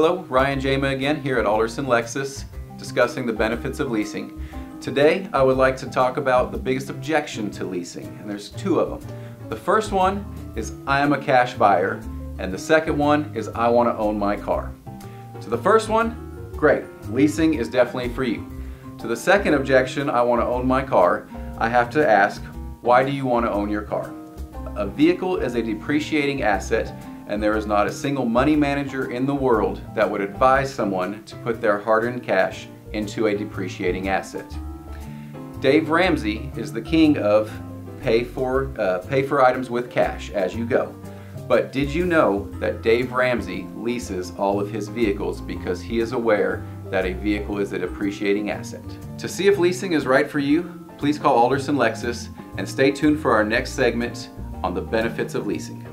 Hello, Ryan Jama again here at Alderson Lexus discussing the benefits of leasing. Today I would like to talk about the biggest objection to leasing and there's two of them. The first one is I am a cash buyer and the second one is I want to own my car. To the first one, great, leasing is definitely for you. To the second objection, I want to own my car, I have to ask, why do you want to own your car? A vehicle is a depreciating asset and there is not a single money manager in the world that would advise someone to put their hard-earned cash into a depreciating asset. Dave Ramsey is the king of pay for, uh, pay for items with cash as you go. But did you know that Dave Ramsey leases all of his vehicles because he is aware that a vehicle is a depreciating asset? To see if leasing is right for you, please call Alderson Lexus and stay tuned for our next segment on the benefits of leasing.